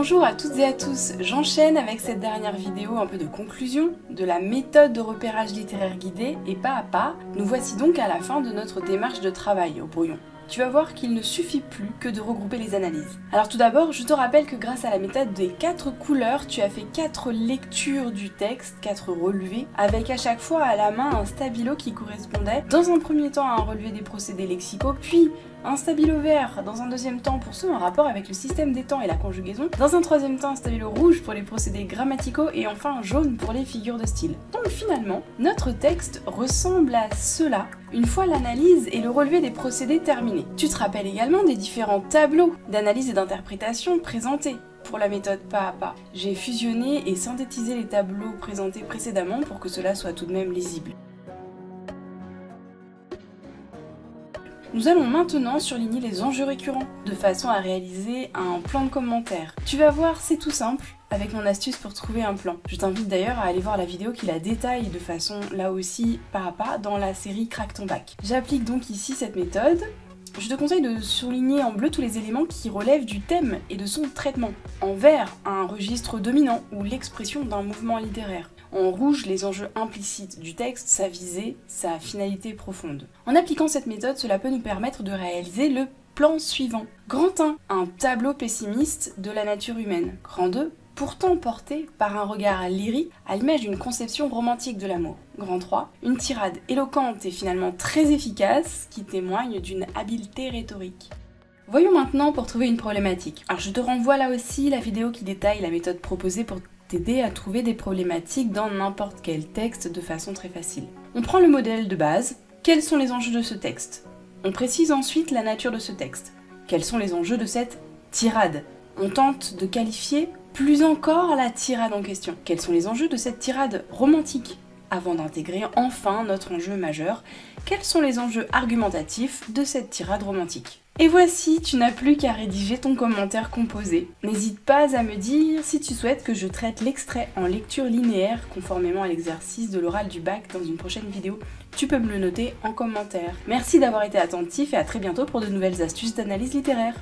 Bonjour à toutes et à tous, j'enchaîne avec cette dernière vidéo un peu de conclusion de la méthode de repérage littéraire guidé et pas à pas, nous voici donc à la fin de notre démarche de travail au brouillon. Tu vas voir qu'il ne suffit plus que de regrouper les analyses. Alors tout d'abord, je te rappelle que grâce à la méthode des quatre couleurs, tu as fait quatre lectures du texte, quatre relevés, avec à chaque fois à la main un stabilo qui correspondait dans un premier temps à un relevé des procédés lexicaux, puis un stabilo vert dans un deuxième temps pour ceux en rapport avec le système des temps et la conjugaison, dans un troisième temps un stabilo rouge pour les procédés grammaticaux et enfin un jaune pour les figures de style. Donc finalement, notre texte ressemble à cela une fois l'analyse et le relevé des procédés terminés. Tu te rappelles également des différents tableaux d'analyse et d'interprétation présentés pour la méthode pas à pas. J'ai fusionné et synthétisé les tableaux présentés précédemment pour que cela soit tout de même lisible. Nous allons maintenant surligner les enjeux récurrents, de façon à réaliser un plan de commentaire. Tu vas voir, c'est tout simple, avec mon astuce pour trouver un plan. Je t'invite d'ailleurs à aller voir la vidéo qui la détaille de façon, là aussi, pas à pas, dans la série Crack ton bac. J'applique donc ici cette méthode, je te conseille de souligner en bleu tous les éléments qui relèvent du thème et de son traitement. En vert, un registre dominant ou l'expression d'un mouvement littéraire. En rouge, les enjeux implicites du texte, sa visée, sa finalité profonde. En appliquant cette méthode, cela peut nous permettre de réaliser le plan suivant. Grand 1, un tableau pessimiste de la nature humaine. Grand 2, pourtant porté par un regard lyrique à l'image d'une conception romantique de l'amour. Grand 3, une tirade éloquente et finalement très efficace qui témoigne d'une habileté rhétorique. Voyons maintenant pour trouver une problématique. Alors je te renvoie là aussi la vidéo qui détaille la méthode proposée pour t'aider à trouver des problématiques dans n'importe quel texte de façon très facile. On prend le modèle de base, quels sont les enjeux de ce texte? On précise ensuite la nature de ce texte. Quels sont les enjeux de cette tirade? On tente de qualifier plus encore la tirade en question. Quels sont les enjeux de cette tirade romantique avant d'intégrer enfin notre enjeu majeur, quels sont les enjeux argumentatifs de cette tirade romantique et voici, tu n'as plus qu'à rédiger ton commentaire composé. N'hésite pas à me dire si tu souhaites que je traite l'extrait en lecture linéaire conformément à l'exercice de l'oral du bac dans une prochaine vidéo. Tu peux me le noter en commentaire. Merci d'avoir été attentif et à très bientôt pour de nouvelles astuces d'analyse littéraire.